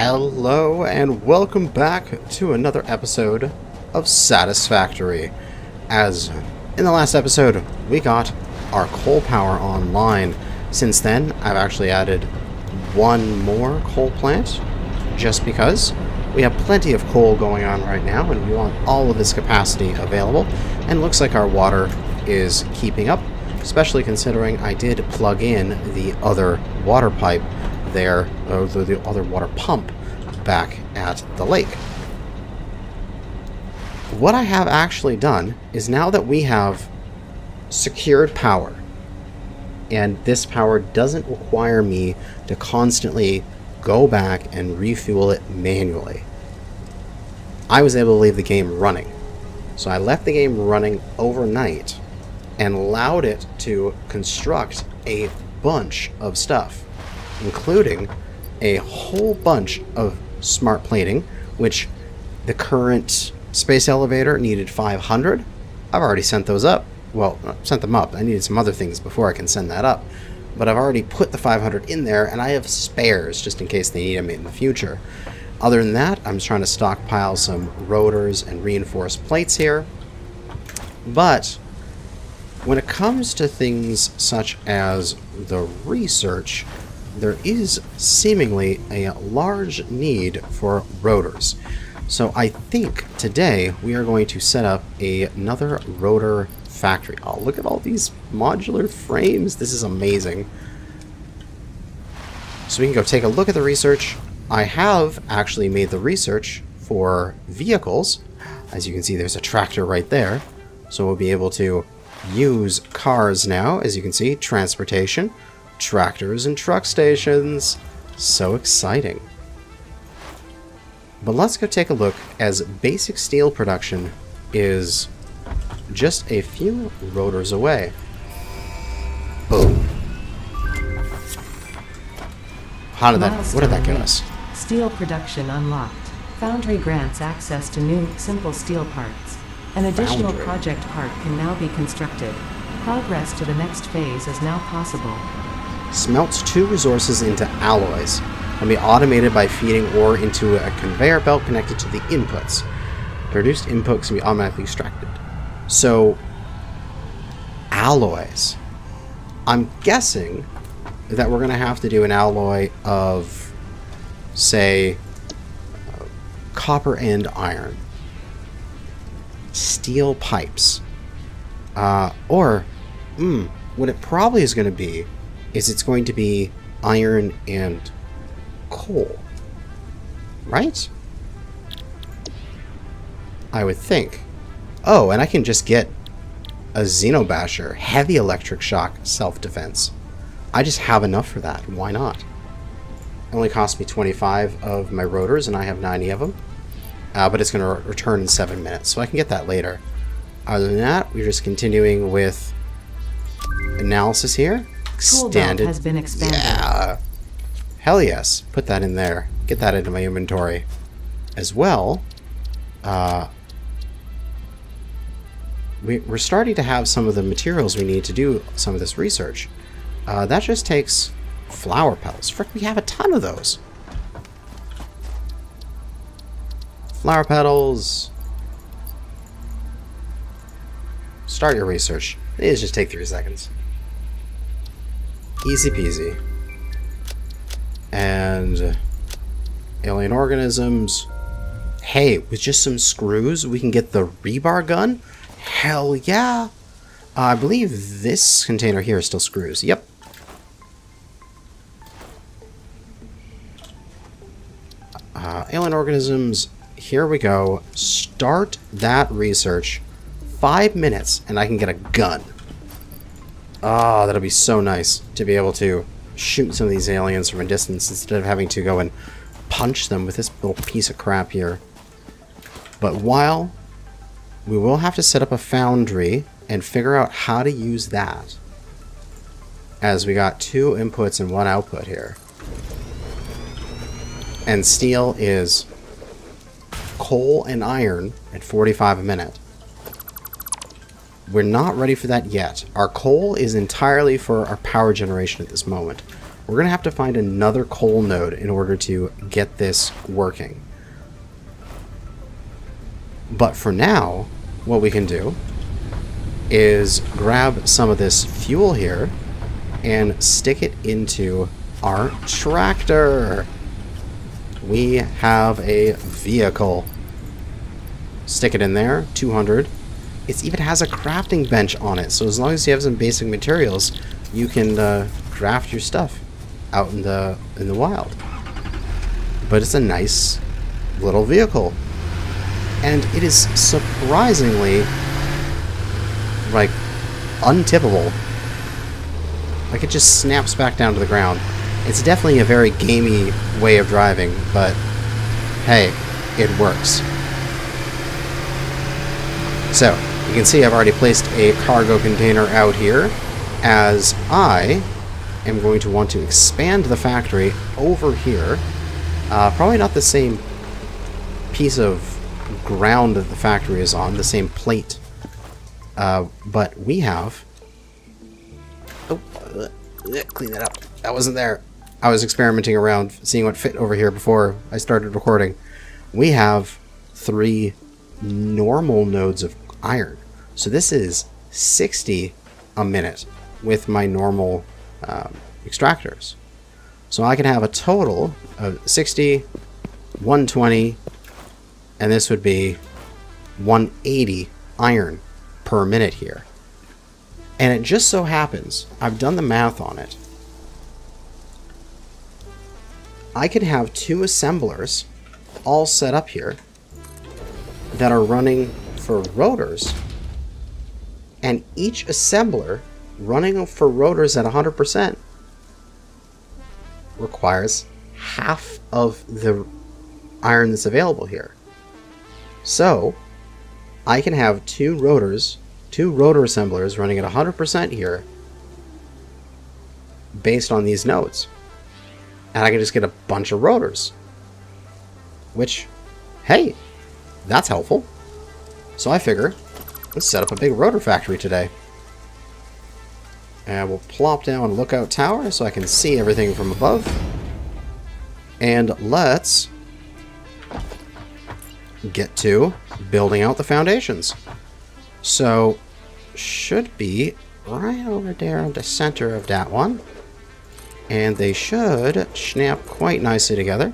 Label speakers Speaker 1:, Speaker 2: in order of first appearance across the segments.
Speaker 1: Hello and welcome back to another episode of Satisfactory. As in the last episode, we got our coal power online. Since then, I've actually added one more coal plant, just because we have plenty of coal going on right now and we want all of this capacity available. And looks like our water is keeping up, especially considering I did plug in the other water pipe there, or the, the other water pump back at the lake. What I have actually done is now that we have secured power, and this power doesn't require me to constantly go back and refuel it manually. I was able to leave the game running. So I left the game running overnight and allowed it to construct a bunch of stuff including a whole bunch of smart plating, which the current space elevator needed 500. I've already sent those up. Well, uh, sent them up. I needed some other things before I can send that up. But I've already put the 500 in there, and I have spares just in case they need them in the future. Other than that, I'm just trying to stockpile some rotors and reinforced plates here. But when it comes to things such as the research, there is seemingly a large need for rotors. So I think today we are going to set up a, another rotor factory. Oh, look at all these modular frames. This is amazing. So we can go take a look at the research. I have actually made the research for vehicles. As you can see, there's a tractor right there. So we'll be able to use cars now, as you can see, transportation tractors and truck stations. So exciting. But let's go take a look as basic steel production is just a few rotors away. Boom. How did that, what did that get us?
Speaker 2: Steel production unlocked. Foundry grants access to new, simple steel parts. An additional
Speaker 1: Foundry.
Speaker 2: project part can now be constructed. Progress to the next phase is now possible
Speaker 1: smelts two resources into alloys can be automated by feeding ore into a conveyor belt connected to the inputs. Produced inputs can be automatically extracted. So, alloys. I'm guessing that we're going to have to do an alloy of, say, copper and iron. Steel pipes. Uh, or, hmm, what it probably is going to be is it's going to be iron and coal. Right? I would think. Oh, and I can just get a Xenobasher, heavy electric shock self-defense. I just have enough for that. Why not? It only cost me 25 of my rotors, and I have 90 of them. Uh, but it's going to re return in 7 minutes, so I can get that later. Other than that, we're just continuing with analysis here
Speaker 2: extended. has been expanded.
Speaker 1: Yeah. Hell yes. Put that in there. Get that into my inventory. As well, uh, we, are starting to have some of the materials we need to do some of this research. Uh, that just takes flower petals. Frick, we have a ton of those. Flower petals. Start your research. These just take three seconds. Easy peasy. And alien organisms. Hey, with just some screws, we can get the rebar gun? Hell yeah! Uh, I believe this container here is still screws. Yep. Uh, alien organisms, here we go. Start that research. Five minutes, and I can get a gun. Ah, oh, that'll be so nice to be able to shoot some of these aliens from a distance instead of having to go and punch them with this little piece of crap here. But while we will have to set up a foundry and figure out how to use that as we got two inputs and one output here. And steel is coal and iron at 45 a minute. We're not ready for that yet. Our coal is entirely for our power generation at this moment. We're going to have to find another coal node in order to get this working. But for now, what we can do is grab some of this fuel here and stick it into our tractor. We have a vehicle. Stick it in there, 200. It even has a crafting bench on it, so as long as you have some basic materials, you can uh, craft your stuff out in the in the wild. But it's a nice little vehicle. And it is surprisingly like untippable. Like it just snaps back down to the ground. It's definitely a very gamey way of driving, but hey, it works. So, you can see I've already placed a cargo container out here as I am going to want to expand the factory over here. Uh, probably not the same piece of ground that the factory is on, the same plate. Uh, but we have... Oh, uh, clean that up. That wasn't there. I was experimenting around, seeing what fit over here before I started recording. We have three normal nodes of iron. So this is 60 a minute with my normal um, extractors. So I can have a total of 60, 120, and this would be 180 iron per minute here. And it just so happens, I've done the math on it, I could have two assemblers all set up here that are running for rotors, and each assembler running for rotors at 100% requires half of the iron that's available here. So, I can have two rotors, two rotor assemblers running at 100% here based on these nodes. And I can just get a bunch of rotors. Which, hey, that's helpful. So I figure, let's set up a big rotor factory today. And we'll plop down Lookout Tower so I can see everything from above. And let's get to building out the foundations. So, should be right over there in the center of that one. And they should snap quite nicely together.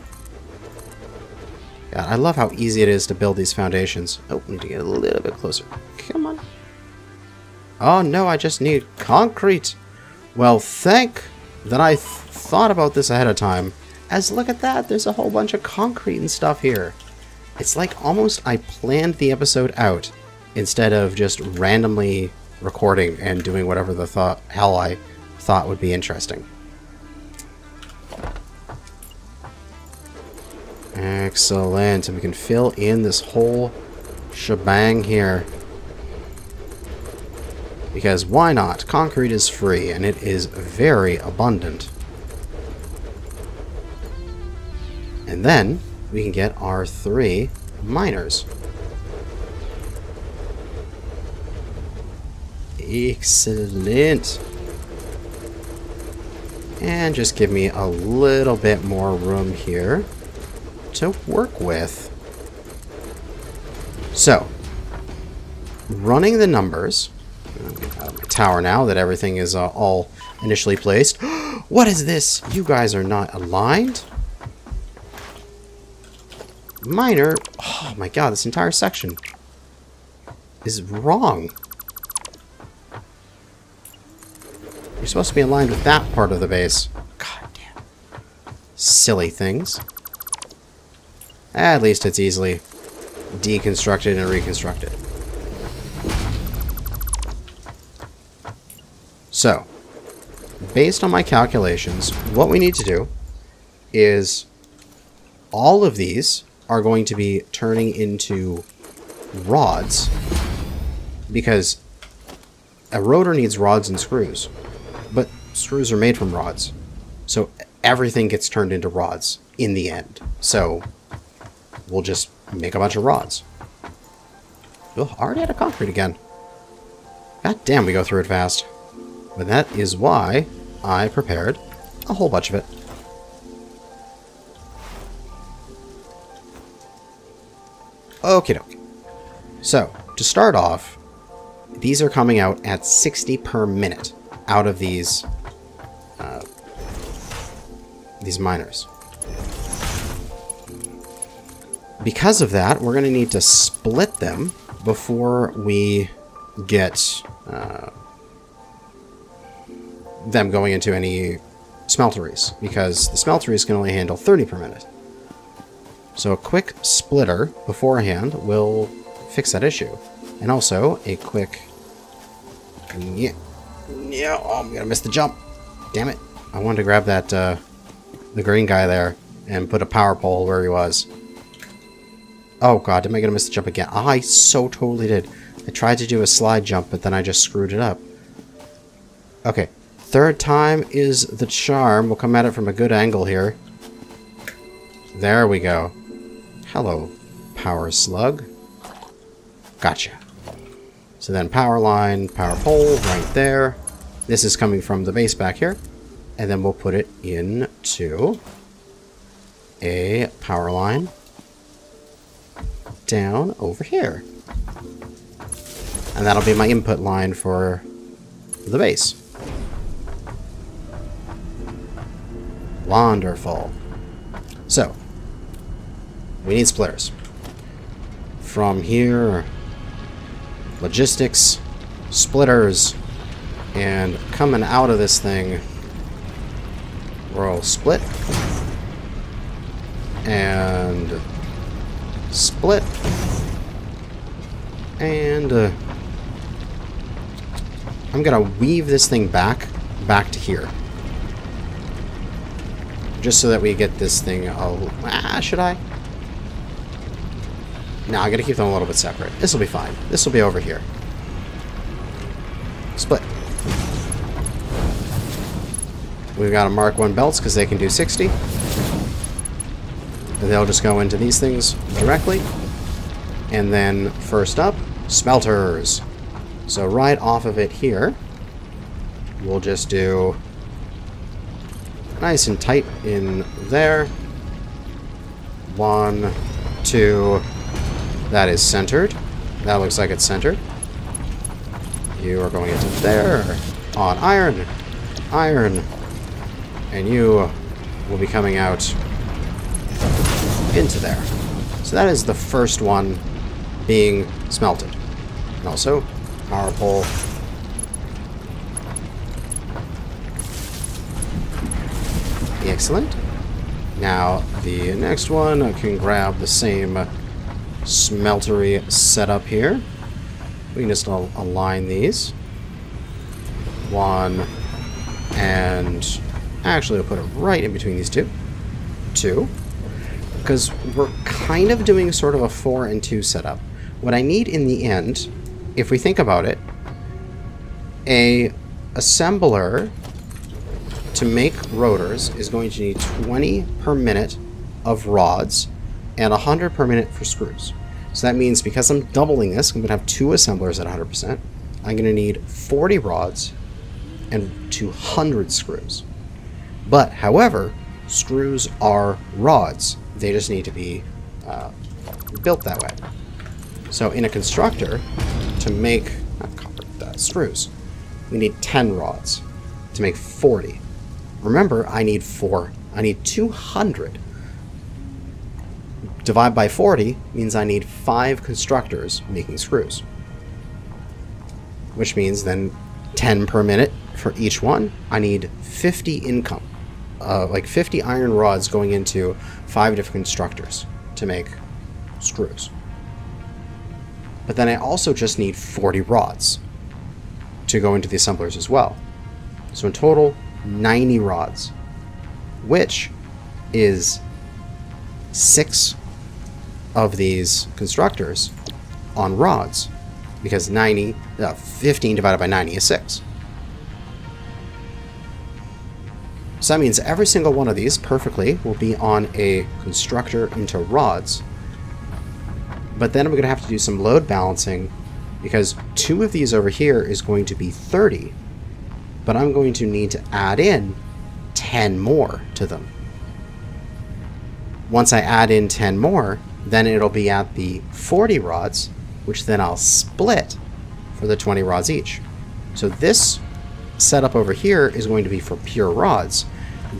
Speaker 1: God, I love how easy it is to build these foundations. Oh, need to get a little bit closer. Come on. Oh no, I just need concrete. Well, thank that I th thought about this ahead of time. As look at that, there's a whole bunch of concrete and stuff here. It's like almost I planned the episode out instead of just randomly recording and doing whatever the thought hell I thought would be interesting. Excellent. And we can fill in this whole shebang here. Because why not? Concrete is free, and it is very abundant. And then, we can get our three miners. Excellent. And just give me a little bit more room here to work with. So, running the numbers, out of my tower now that everything is uh, all initially placed. what is this? You guys are not aligned? Miner, oh my god, this entire section is wrong. You're supposed to be aligned with that part of the base. God damn. Silly things. At least it's easily deconstructed and reconstructed. So, based on my calculations, what we need to do is all of these are going to be turning into rods because a rotor needs rods and screws, but screws are made from rods. So everything gets turned into rods in the end. So we'll just make a bunch of rods. Oh, already out of concrete again. God damn, we go through it fast. But that is why I prepared a whole bunch of it. Okay. So, to start off, these are coming out at 60 per minute out of these uh, these miners. Because of that, we're going to need to split them before we get uh, them going into any smelteries, because the smelteries can only handle 30 per minute. So a quick splitter beforehand will fix that issue. And also a quick... Yeah, yeah oh, I'm gonna miss the jump. Damn it. I wanted to grab that, uh, the green guy there and put a power pole where he was. Oh god, am I gonna miss the jump again? I so totally did. I tried to do a slide jump, but then I just screwed it up. Okay, third time is the charm. We'll come at it from a good angle here. There we go. Hello, power slug. Gotcha. So then power line, power pole right there. This is coming from the base back here. And then we'll put it into a power line down over here. And that'll be my input line for the base. Wonderful. So, we need splitters. From here, logistics, splitters, and coming out of this thing, we'll split, and split, and uh, I'm gonna weave this thing back, back to here. Just so that we get this thing, oh, ah, should I? No, I gotta keep them a little bit separate. This will be fine. This will be over here. Split. We've got to Mark 1 belts because they can do 60. They'll just go into these things directly. And then first up, smelters. So right off of it here, we'll just do nice and tight in there. One, two, that is centered. That looks like it's centered. You are going into there. On iron. Iron. And you will be coming out into there. So that is the first one being smelted. And also, power pole. Excellent. Now, the next one I can grab the same smeltery setup here. We can just al align these. One, and actually I'll put it right in between these two. Two. Because we're kind of doing sort of a four and two setup. What I need in the end, if we think about it, a assembler to make rotors is going to need 20 per minute of rods and 100 per minute for screws. So that means because I'm doubling this, I'm going to have two assemblers at 100%. I'm going to need 40 rods and 200 screws. But, however, screws are rods. They just need to be uh, built that way. So in a constructor, to make uh, screws, we need 10 rods to make 40. Remember, I need 4. I need 200 Divide by 40 means I need 5 constructors making screws. Which means then 10 per minute for each one. I need 50 income. Uh, like 50 iron rods going into 5 different constructors to make screws. But then I also just need 40 rods to go into the assemblers as well. So in total, 90 rods, which is 6 of these constructors on rods because 90, uh, 15 divided by 90 is 6. So that means every single one of these perfectly will be on a constructor into rods. But then we're going to have to do some load balancing because two of these over here is going to be 30, but I'm going to need to add in 10 more to them. Once I add in 10 more, then it'll be at the 40 rods, which then I'll split for the 20 rods each. So this setup over here is going to be for pure rods.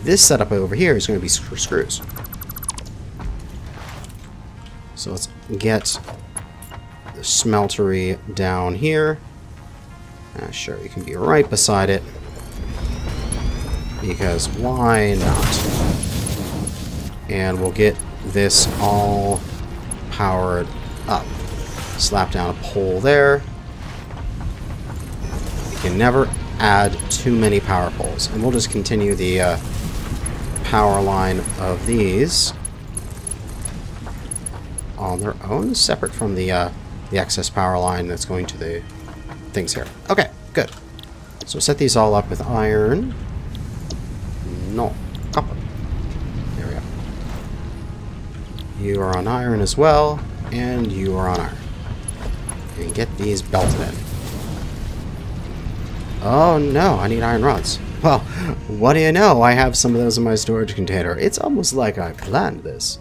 Speaker 1: This setup over here is going to be for screws. So let's get the smeltery down here. Uh, sure, you can be right beside it. Because why not? And we'll get this all powered up. Slap down a pole there. You can never add too many power poles. And we'll just continue the uh, power line of these on their own, separate from the uh, the excess power line that's going to the things here. Okay, good. So set these all up with iron. No, copper. There we go. You are on iron as well, and you are on iron. And get these belted in. Oh no, I need iron rods. Well, what do you know? I have some of those in my storage container. It's almost like I planned this.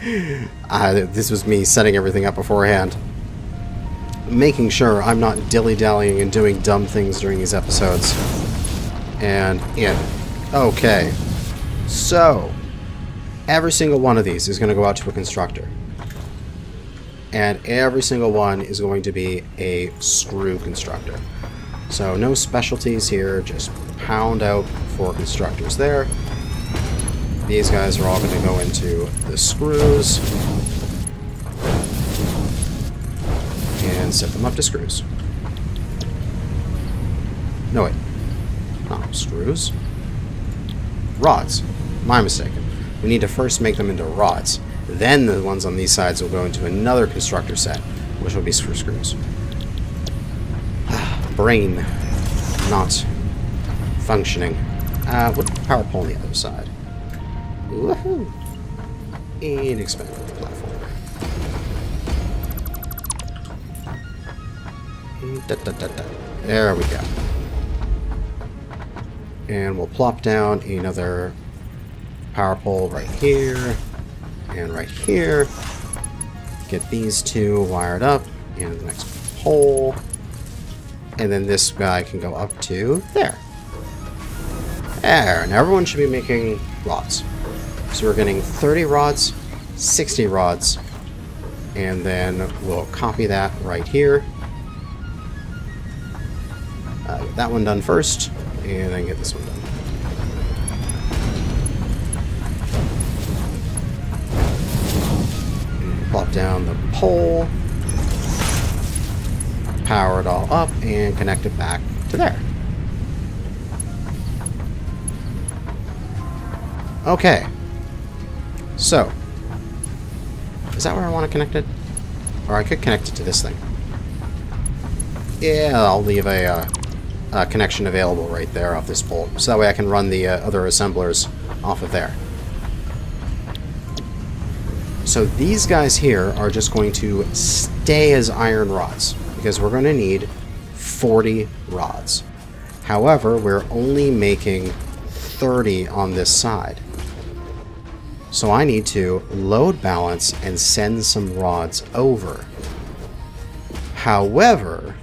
Speaker 1: uh, this was me setting everything up beforehand. Making sure I'm not dilly-dallying and doing dumb things during these episodes. And, yeah. Okay. So, every single one of these is going to go out to a constructor. And every single one is going to be a screw constructor. So no specialties here, just pound out four constructors there. These guys are all going to go into the screws. And set them up to screws. No, wait. Not screws. Rods. My mistake. We need to first make them into rods. Then the ones on these sides will go into another constructor set, which will be for screws. Brain not functioning. Uh, what power pole on the other side? Woohoo! The platform. Da, da, da. There we go. And we'll plop down another power pole right here and right here. Get these two wired up and the next pole. And then this guy can go up to there. There. Now everyone should be making rods. So we're getting 30 rods, 60 rods, and then we'll copy that right here. Uh, get that one done first, and then get this one done. Down the pole, power it all up, and connect it back to there. Okay. So, is that where I want to connect it? Or I could connect it to this thing. Yeah, I'll leave a, uh, a connection available right there off this pole. So that way I can run the uh, other assemblers off of there. So these guys here are just going to stay as iron rods because we're going to need 40 rods. However, we're only making 30 on this side. So I need to load balance and send some rods over. However,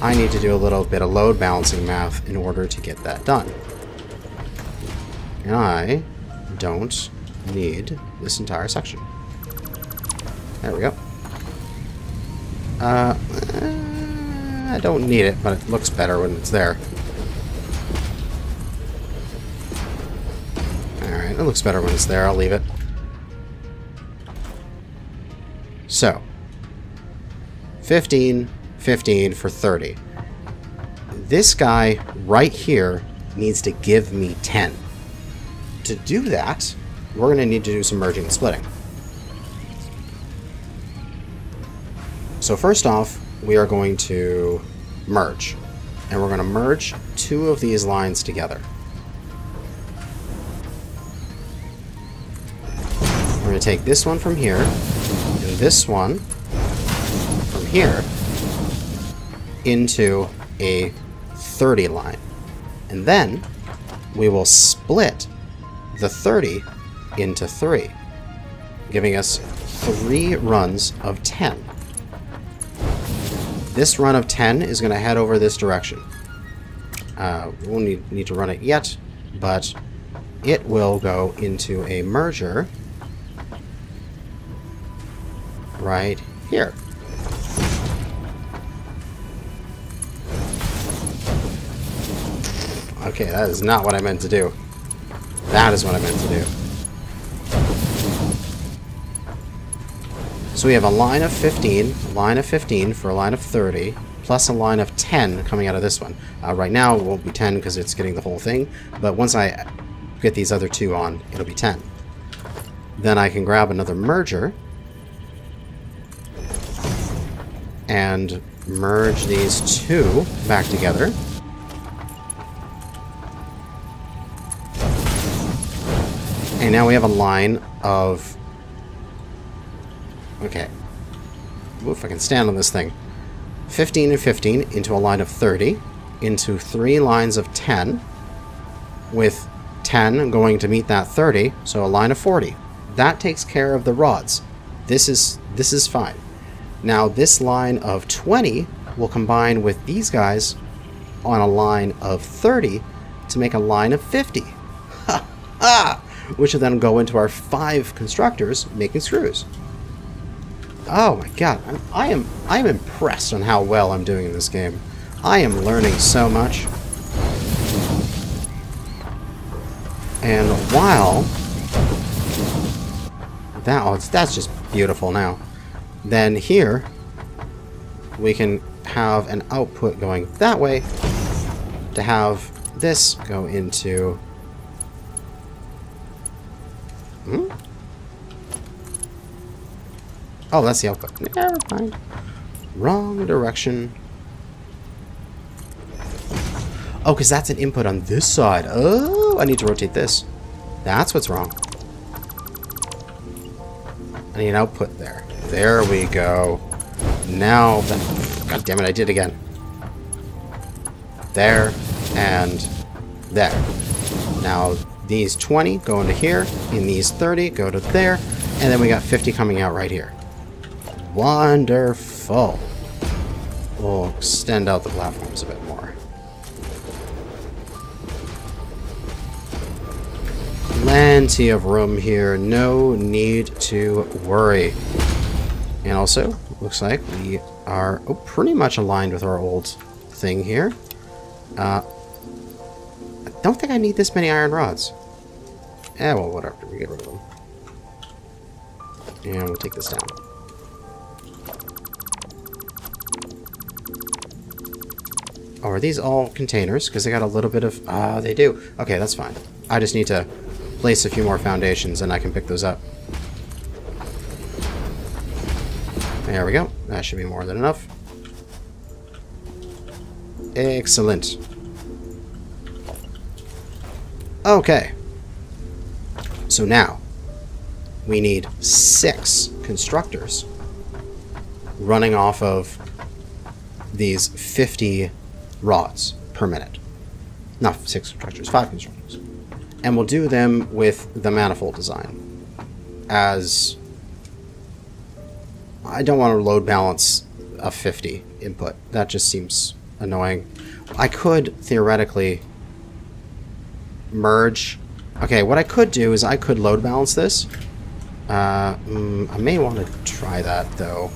Speaker 1: I need to do a little bit of load balancing math in order to get that done. And I don't need this entire section. There we go. Uh, I don't need it, but it looks better when it's there. Alright, it looks better when it's there. I'll leave it. So, 15, 15 for 30. This guy right here needs to give me 10 to do that, we're going to need to do some merging and splitting. So first off, we are going to merge. And we're going to merge two of these lines together. We're going to take this one from here, and this one from here, into a 30 line. And then we will split the 30 into 3, giving us three runs of 10. This run of 10 is going to head over this direction. Uh, we won't need, need to run it yet, but it will go into a merger right here. Okay, that is not what I meant to do. That is what I meant to do. So we have a line of 15, a line of 15 for a line of 30, plus a line of 10 coming out of this one. Uh, right now it won't be 10 because it's getting the whole thing, but once I get these other two on, it'll be 10. Then I can grab another merger and merge these two back together. And now we have a line of... Okay. Oof, I can stand on this thing. 15 and 15 into a line of 30, into three lines of 10, with 10 going to meet that 30, so a line of 40. That takes care of the rods. This is this is fine. Now this line of 20 will combine with these guys on a line of 30 to make a line of 50. Ha ha! Which will then go into our five constructors making screws. Oh my god, I'm, I am I am impressed on how well I'm doing in this game. I am learning so much. And while that oh, that's just beautiful now. Then here we can have an output going that way to have this go into Hmm? Oh, that's the output. Never mind. Wrong direction. Oh, because that's an input on this side. Oh, I need to rotate this. That's what's wrong. I need an output there. There we go. Now, God damn it, I did again. There, and there. Now, these 20 go into here, and these 30 go to there, and then we got 50 coming out right here. Wonderful. We'll extend out the platforms a bit more. Plenty of room here. No need to worry. And also, looks like we are oh, pretty much aligned with our old thing here. Uh, I don't think I need this many iron rods. Eh, well, whatever. We get rid of them. And we'll take this down. Oh, are these all containers? Because they got a little bit of... Ah, uh, they do. Okay, that's fine. I just need to place a few more foundations and I can pick those up. There we go. That should be more than enough. Excellent. Okay. So now, we need six constructors running off of these 50 rods per minute. Not six constructors, five constructors. And we'll do them with the manifold design. As I don't want to load balance a 50 input. That just seems annoying. I could theoretically merge. Okay, what I could do is I could load balance this. Uh, mm, I may want to try that, though.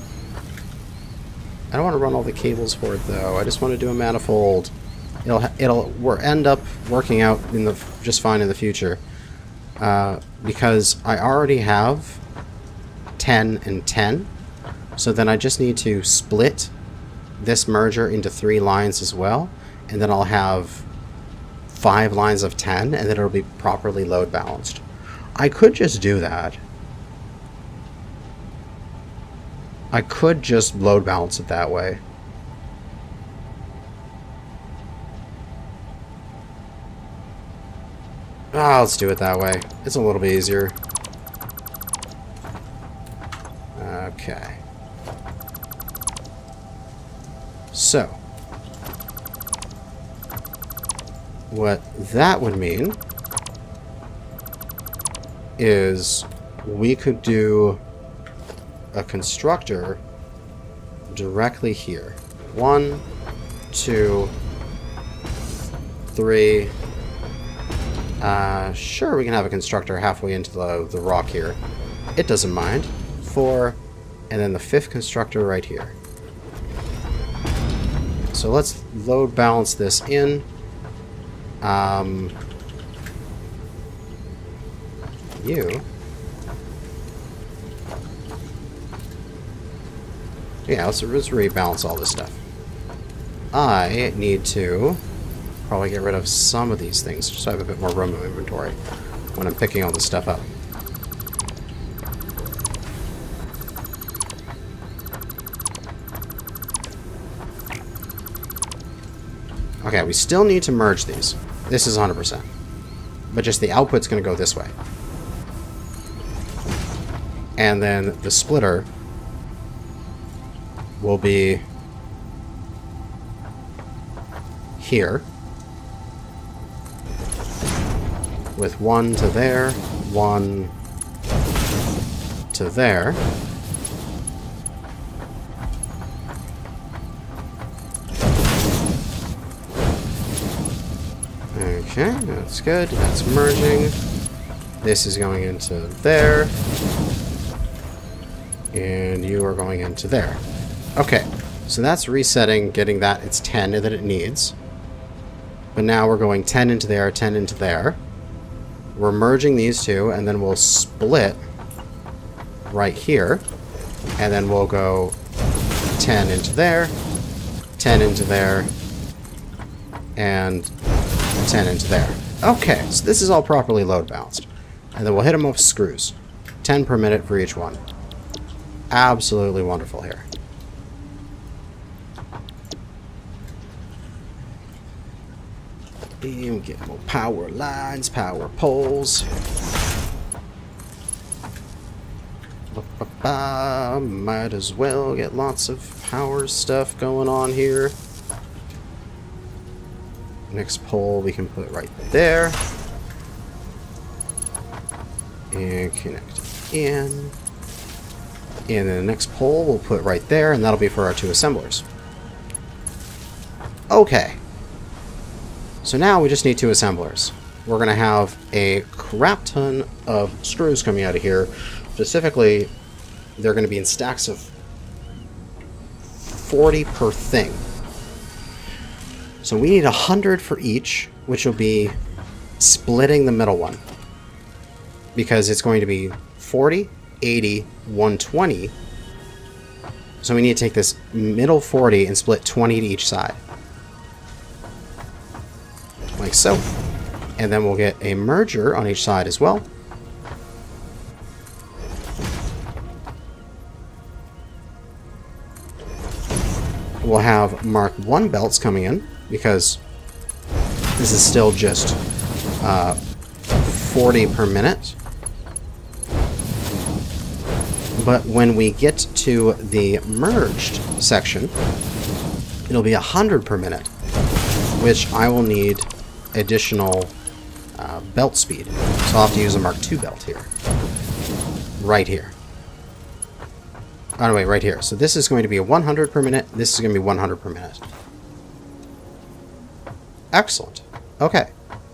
Speaker 1: I don't want to run all the cables for it, though. I just want to do a manifold. It'll it'll end up working out in the just fine in the future. Uh, because I already have 10 and 10. So then I just need to split this merger into three lines as well. And then I'll have five lines of 10 and then it'll be properly load balanced. I could just do that. I could just load balance it that way. Ah, let's do it that way. It's a little bit easier. Okay. So. What that would mean is we could do a constructor directly here. One, two, three. Uh, sure, we can have a constructor halfway into the, the rock here. It doesn't mind. Four, and then the fifth constructor right here. So let's load balance this in. Um, you. Yeah, let's, let's rebalance all this stuff. I need to probably get rid of some of these things just so I have a bit more room in inventory when I'm picking all this stuff up. Okay, we still need to merge these. This is 100%. But just the output's going to go this way. And then the splitter will be here. With one to there, one to there. That's good. That's merging. This is going into there. And you are going into there. Okay, so that's resetting, getting that its 10 that it needs. But now we're going 10 into there, 10 into there. We're merging these two, and then we'll split right here. And then we'll go 10 into there, 10 into there, and 10 into there. Okay, so this is all properly load balanced. And then we'll hit them with screws. 10 per minute for each one. Absolutely wonderful here. And get more power lines, power poles. Might as well get lots of power stuff going on here. Next pole we can put right there. And connect in. And then the next pole we'll put right there, and that'll be for our two assemblers. Okay. So now we just need two assemblers. We're going to have a crap ton of screws coming out of here. Specifically, they're going to be in stacks of 40 per thing. So we need 100 for each, which will be splitting the middle one. Because it's going to be 40, 80, 120. So we need to take this middle 40 and split 20 to each side. Like so. And then we'll get a merger on each side as well. We'll have Mark 1 belts coming in because this is still just uh, 40 per minute. But when we get to the merged section, it'll be 100 per minute, which I will need additional uh, belt speed. So I'll have to use a Mark II belt here. Right here. Oh, no, wait, right here. So this is going to be a 100 per minute. This is going to be 100 per minute. Excellent. Okay.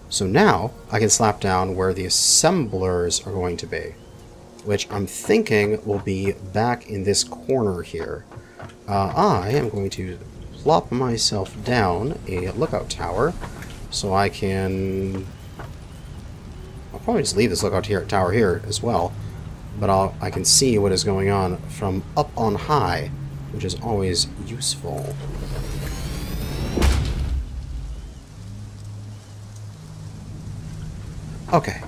Speaker 1: So now I can slap down where the assemblers are going to be, which I'm thinking will be back in this corner here. Uh, I am going to plop myself down a lookout tower so I can... I'll probably just leave this lookout here, tower here as well, but I'll, I can see what is going on from up on high, which is always useful. Okay.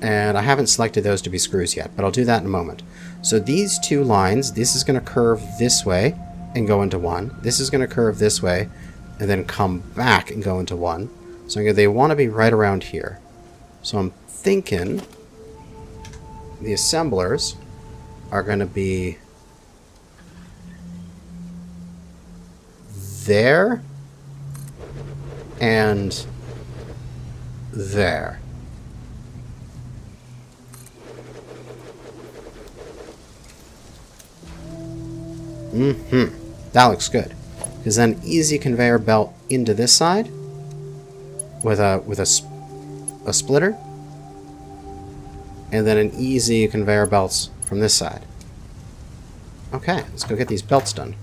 Speaker 1: And I haven't selected those to be screws yet, but I'll do that in a moment. So these two lines, this is going to curve this way and go into one. This is going to curve this way and then come back and go into one. So they want to be right around here. So I'm thinking the assemblers are going to be there and there. Mm-hmm. That looks good. Because then easy conveyor belt into this side with a with a, a splitter, and then an easy conveyor belts from this side. Okay, let's go get these belts done.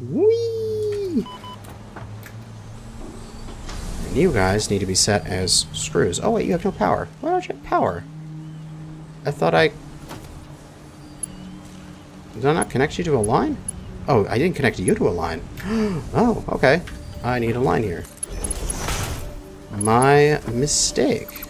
Speaker 1: Whee! You guys need to be set as screws. Oh wait, you have no power. Why don't you have power? I thought I... Did I not connect you to a line? Oh, I didn't connect you to a line. oh, okay. I need a line here. My mistake.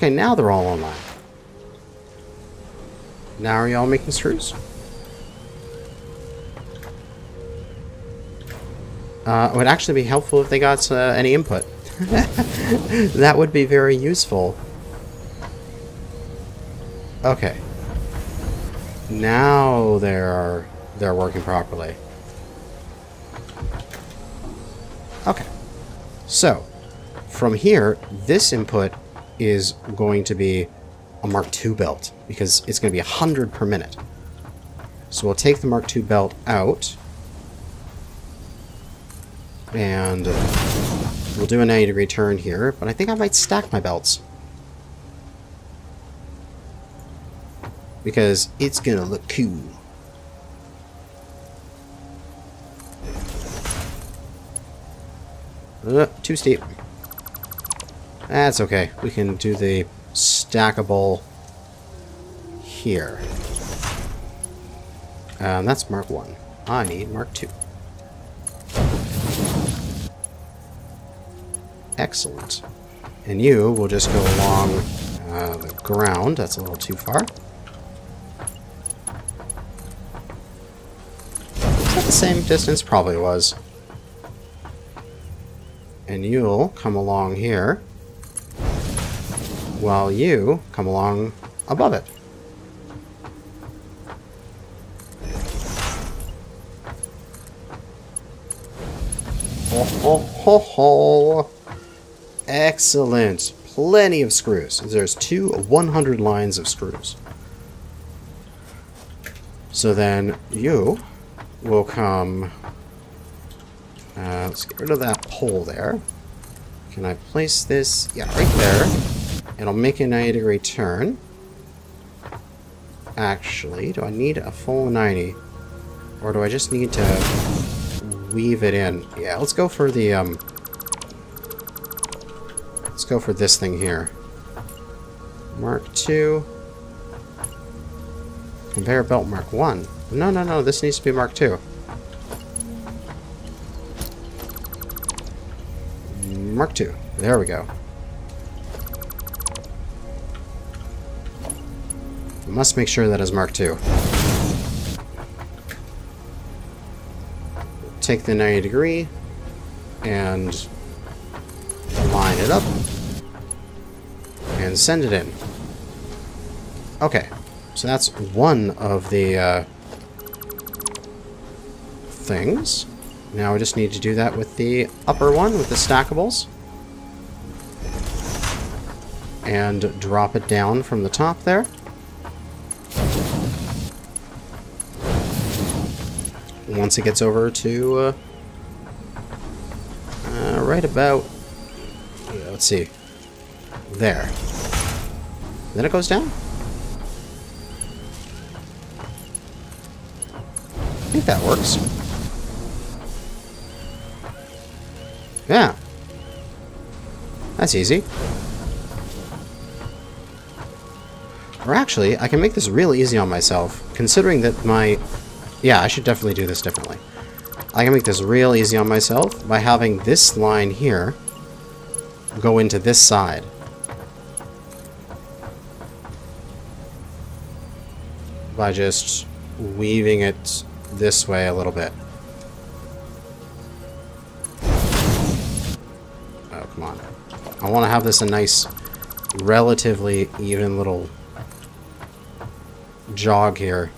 Speaker 1: Okay, now they're all online. Now are y'all making screws? Uh, it would actually be helpful if they got uh, any input. that would be very useful. Okay. Now they're they're working properly. Okay. So, from here, this input is going to be a Mark II belt because it's going to be 100 per minute. So we'll take the Mark II belt out and we'll do a 90 degree turn here, but I think I might stack my belts. Because it's gonna look cool. Uh, too steep. That's okay. We can do the stackable here. Um, that's Mark 1. I need Mark 2. Excellent. And you will just go along uh, the ground. That's a little too far. Is that the same distance? Probably was. And you'll come along here while you come along above it. Ho ho ho ho! Excellent. Plenty of screws. There's two 100 lines of screws. So then you will come... Uh, let's get rid of that pole there. Can I place this? Yeah, right there. I'll make a 90 degree turn. Actually, do I need a full 90? Or do I just need to weave it in? Yeah, let's go for the, um, Let's go for this thing here. Mark 2. Conveyor belt Mark 1. No, no, no, this needs to be Mark 2. Mark 2. There we go. Must make sure that is Mark 2. Take the 90 degree and line it up and send it in. Okay, so that's one of the uh, things. Now we just need to do that with the upper one, with the stackables. And drop it down from the top there. Once it gets over to uh, uh, right about, let's see, there. Then it goes down? I think that works. Yeah. That's easy. Or actually, I can make this real easy on myself, considering that my... Yeah, I should definitely do this differently. I can make this real easy on myself by having this line here go into this side. By just weaving it this way a little bit. Oh, come on. I want to have this a nice, relatively even little jog here.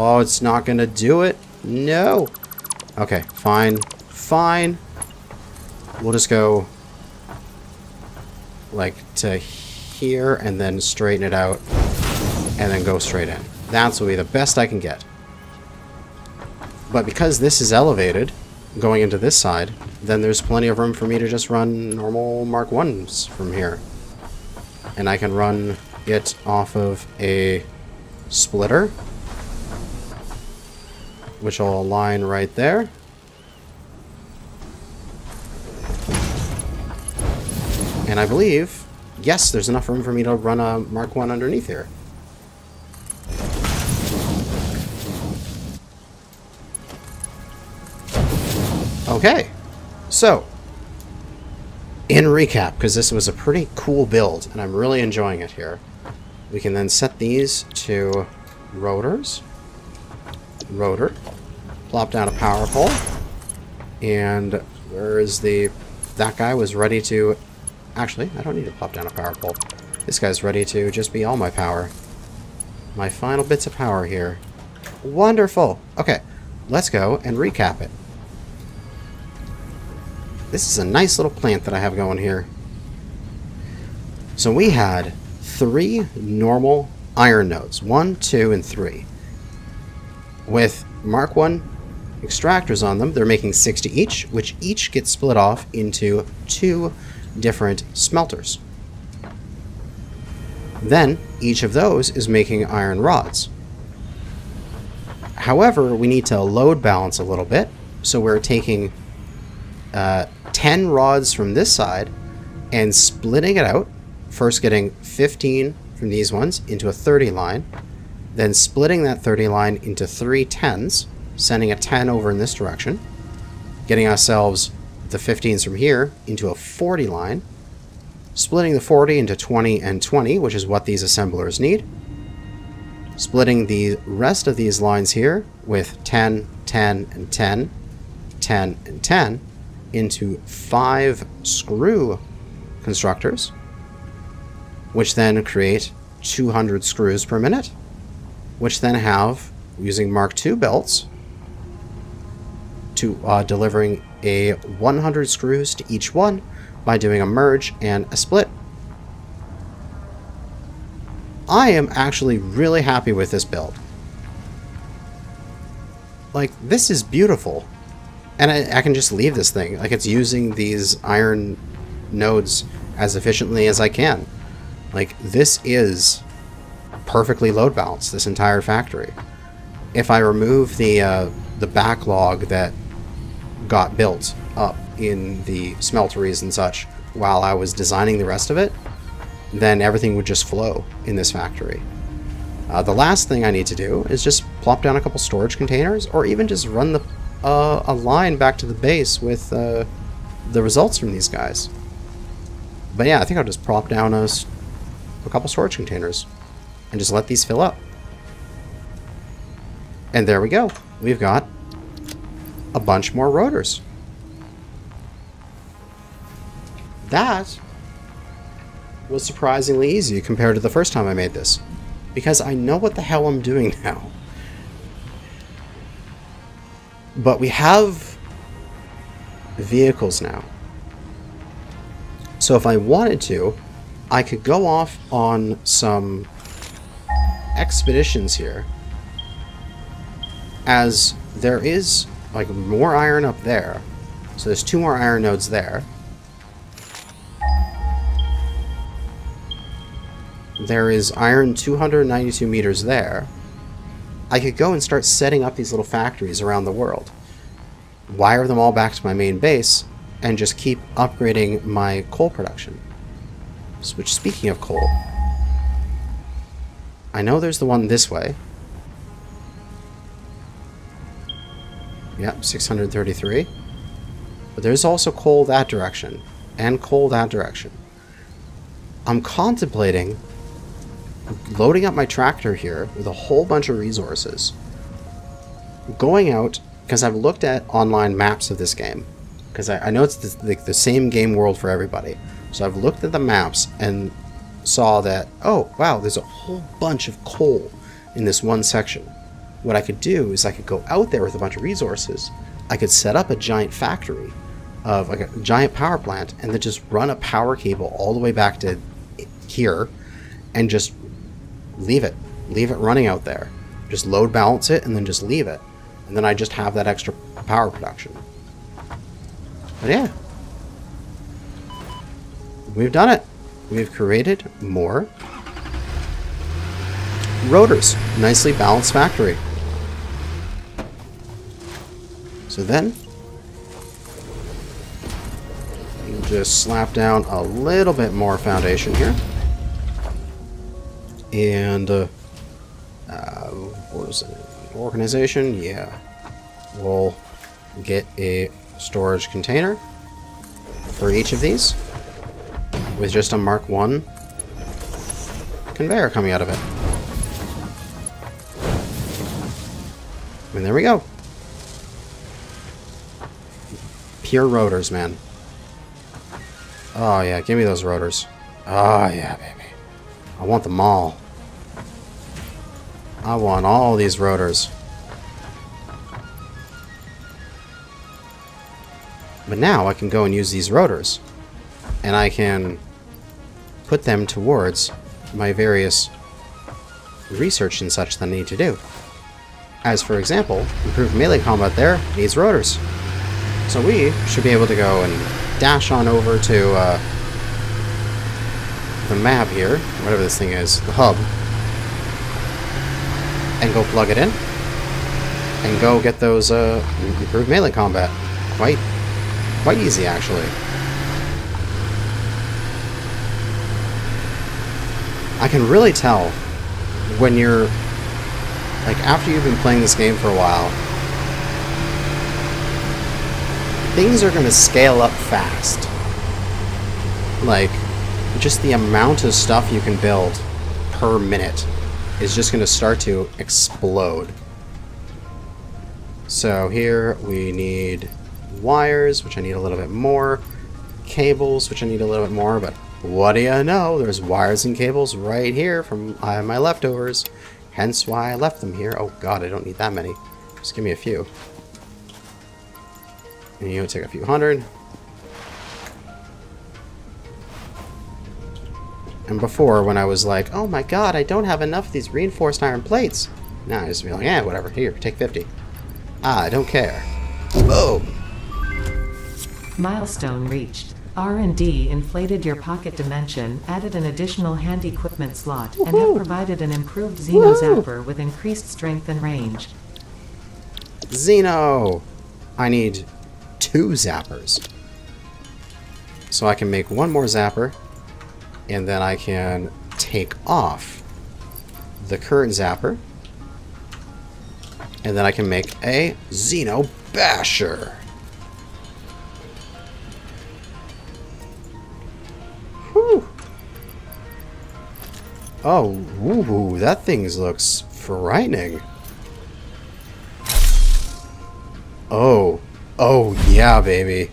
Speaker 1: Oh, it's not going to do it. No. Okay, fine. Fine. We'll just go like to here and then straighten it out and then go straight in. That's will be the best I can get. But because this is elevated, going into this side, then there's plenty of room for me to just run normal Mark 1s from here. And I can run it off of a splitter which will align right there. And I believe, yes, there's enough room for me to run a Mark 1 underneath here. Okay, so, in recap, because this was a pretty cool build, and I'm really enjoying it here, we can then set these to rotors rotor. Plop down a power pole. And where is the... That guy was ready to... Actually, I don't need to plop down a power pole. This guy's ready to just be all my power. My final bits of power here. Wonderful! Okay, let's go and recap it. This is a nice little plant that I have going here. So we had three normal iron nodes. One, two, and three. With Mark 1 extractors on them, they're making 60 each, which each gets split off into two different smelters. Then, each of those is making iron rods. However, we need to load balance a little bit, so we're taking uh, 10 rods from this side and splitting it out, first getting 15 from these ones into a 30 line, then splitting that 30 line into three 10s, sending a 10 over in this direction, getting ourselves the 15s from here into a 40 line, splitting the 40 into 20 and 20, which is what these assemblers need, splitting the rest of these lines here with 10, 10, and 10, 10, and 10 into five screw constructors, which then create 200 screws per minute which then have, using Mark II belts, to uh, delivering a 100 screws to each one by doing a merge and a split. I am actually really happy with this build. Like, this is beautiful. And I, I can just leave this thing. Like, it's using these iron nodes as efficiently as I can. Like, this is perfectly load balanced this entire factory. If I remove the uh, the backlog that got built up in the smelteries and such while I was designing the rest of it, then everything would just flow in this factory. Uh, the last thing I need to do is just plop down a couple storage containers or even just run the uh, a line back to the base with uh, the results from these guys. But yeah, I think I'll just plop down a, a couple storage containers and just let these fill up. And there we go. We've got a bunch more rotors. That was surprisingly easy compared to the first time I made this. Because I know what the hell I'm doing now. But we have vehicles now. So if I wanted to, I could go off on some expeditions here as there is like more iron up there. So there's two more iron nodes there. There is iron 292 meters there. I could go and start setting up these little factories around the world. Wire them all back to my main base and just keep upgrading my coal production. Which, speaking of coal, I know there's the one this way. Yep, 633. But there's also coal that direction, and coal that direction. I'm contemplating loading up my tractor here with a whole bunch of resources going out because I've looked at online maps of this game because I, I, know it's the, the, the same game world for everybody. So I've looked at the maps and saw that oh wow, there's a whole bunch of coal in this one section. What I could do is I could go out there with a bunch of resources. I could set up a giant factory of like a giant power plant and then just run a power cable all the way back to here and just leave it. Leave it running out there. Just load balance it and then just leave it. And then I just have that extra power production. But yeah. We've done it. We've created more rotors. Nicely balanced factory. So then, we'll just slap down a little bit more foundation here. And, uh, uh, it? Organization? Yeah. We'll get a storage container for each of these with just a Mark 1 conveyor coming out of it. And there we go. Pure rotors, man. Oh, yeah. Give me those rotors. Oh, yeah, baby. I want them all. I want all these rotors. But now I can go and use these rotors. And I can put them towards my various research and such that I need to do. As for example, improved melee combat there needs rotors. So we should be able to go and dash on over to uh, the map here, whatever this thing is, the hub, and go plug it in, and go get those uh, improved melee combat. Quite, quite easy actually. I can really tell when you're, like after you've been playing this game for a while, things are going to scale up fast. Like, just the amount of stuff you can build per minute is just going to start to explode. So here we need wires, which I need a little bit more, cables, which I need a little bit more, but what do you know? There's wires and cables right here from uh, my leftovers, hence why I left them here. Oh god, I don't need that many. Just give me a few. And you take a few hundred. And before, when I was like, oh my god, I don't have enough of these reinforced iron plates. Now I just be like, yeah, whatever. Here, take 50. Ah, I don't care. Boom!
Speaker 2: Milestone reached. R&D inflated your pocket dimension, added an additional hand equipment slot, and have provided an improved Xeno Zapper with increased strength and range.
Speaker 1: Xeno! I need two zappers. So I can make one more zapper, and then I can take off the current zapper, and then I can make a Xeno Basher. Oh, ooh, that thing looks frightening. Oh, Oh, yeah, baby.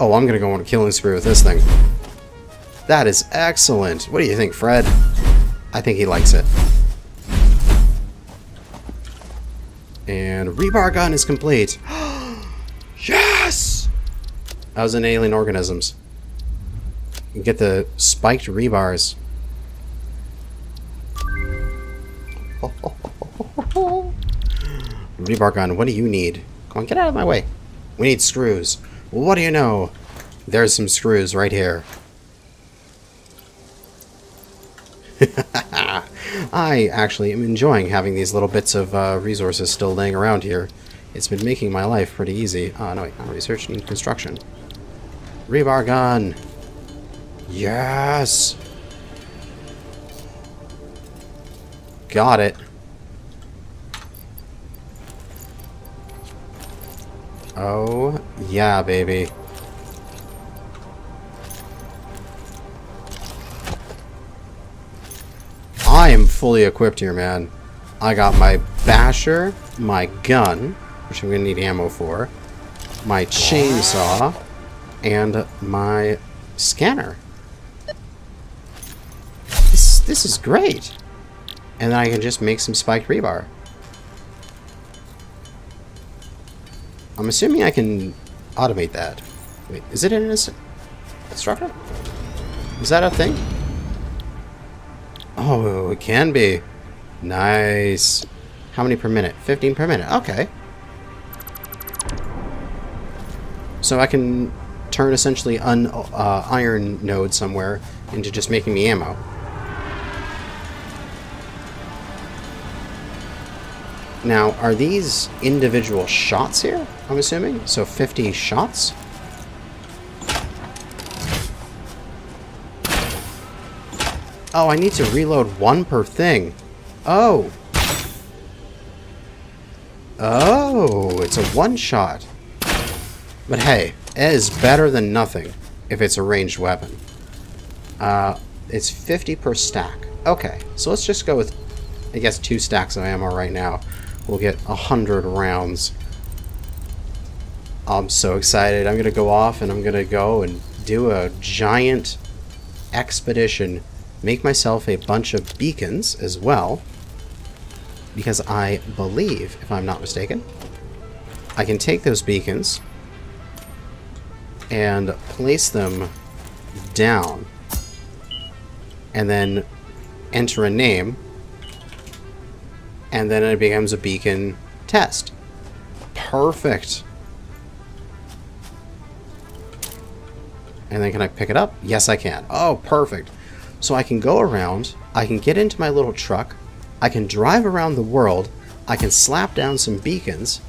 Speaker 1: Oh, I'm gonna go on a killing spree with this thing. That is excellent. What do you think, Fred? I think he likes it. And rebar gun is complete. Oh, That was in alien organisms. You get the spiked rebars. Rebar gun, what do you need? Come on, get out of my way. We need screws. what do you know? There's some screws right here. I actually am enjoying having these little bits of uh, resources still laying around here. It's been making my life pretty easy. Oh, no, wait, not research and construction. Rebar gun! Yes! Got it. Oh, yeah, baby. I am fully equipped here, man. I got my basher, my gun, which I'm going to need ammo for, my chainsaw, and my scanner. This, this is great. And then I can just make some spiked rebar. I'm assuming I can automate that. Wait, is it an instructor? Is that a thing? Oh, it can be. Nice. How many per minute? 15 per minute. Okay. So I can turn essentially an uh, iron node somewhere into just making me ammo. Now, are these individual shots here, I'm assuming? So 50 shots? Oh, I need to reload one per thing. Oh. Oh, it's a one-shot. But hey, it is better than nothing if it's a ranged weapon. Uh, it's 50 per stack. Okay, so let's just go with, I guess, two stacks of ammo right now. We'll get 100 rounds. I'm so excited. I'm going to go off and I'm going to go and do a giant expedition. Make myself a bunch of beacons as well. Because I believe, if I'm not mistaken, I can take those beacons and place them down and then enter a name and then it becomes a beacon test. Perfect. And then can I pick it up? Yes, I can. Oh, perfect. So I can go around, I can get into my little truck, I can drive around the world, I can slap down some beacons,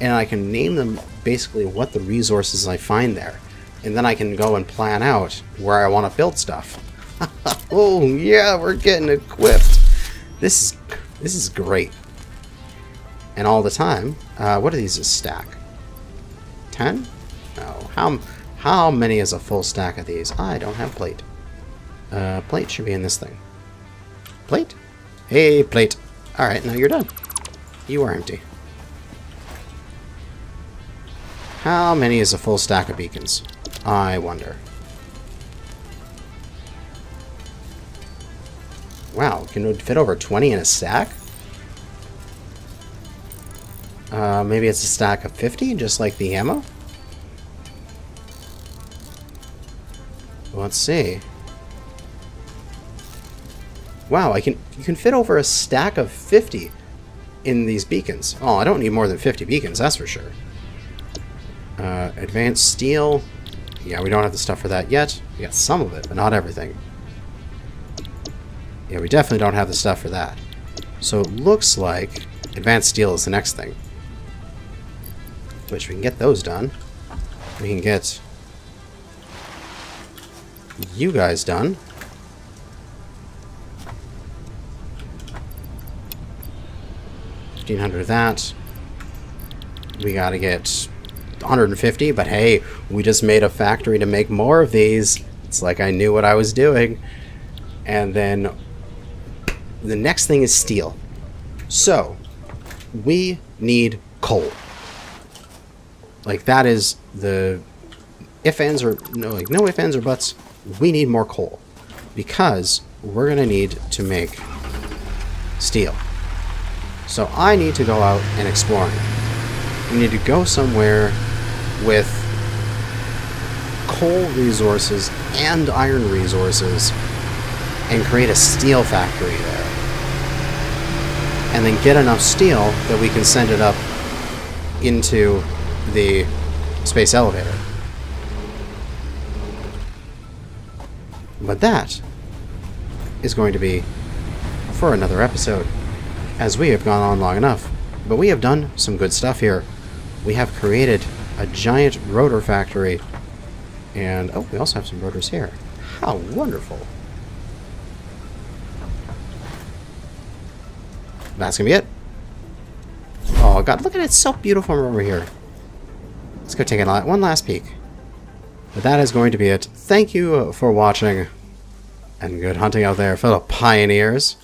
Speaker 1: and I can name them basically what the resources I find there. And then I can go and plan out where I want to build stuff. oh, yeah, we're getting equipped. This is this is great. And all the time, uh, what are these a stack? 10? No. How, how many is a full stack of these? I don't have plate. Uh, plate should be in this thing. Plate? Hey, plate. Alright, now you're done. You are empty. How many is a full stack of beacons? I wonder. Wow, can it fit over 20 in a stack? Uh, maybe it's a stack of 50, just like the ammo? Let's see. Wow, I can you can fit over a stack of 50 in these beacons. Oh, I don't need more than 50 beacons, that's for sure. Uh, advanced steel. Yeah, we don't have the stuff for that yet. We got some of it, but not everything. Yeah, we definitely don't have the stuff for that. So it looks like advanced steel is the next thing. Which we can get those done. We can get you guys done. Fifteen hundred of that. We gotta get 150, but hey, we just made a factory to make more of these. It's like I knew what I was doing. And then the next thing is steel. So, we need coal. Like that is the if ands or no like no if ands or buts. We need more coal because we're gonna need to make steel. So I need to go out and explore. We need to go somewhere with coal resources and iron resources and create a steel factory there. And then get enough steel that we can send it up into the space elevator. But that is going to be for another episode, as we have gone on long enough. But we have done some good stuff here. We have created a giant rotor factory, and oh, we also have some rotors here. How wonderful! That's gonna be it. Oh god, look at it, it's so beautiful over here. Let's go take a one last peek. But that is going to be it. Thank you for watching, and good hunting out there, fellow pioneers.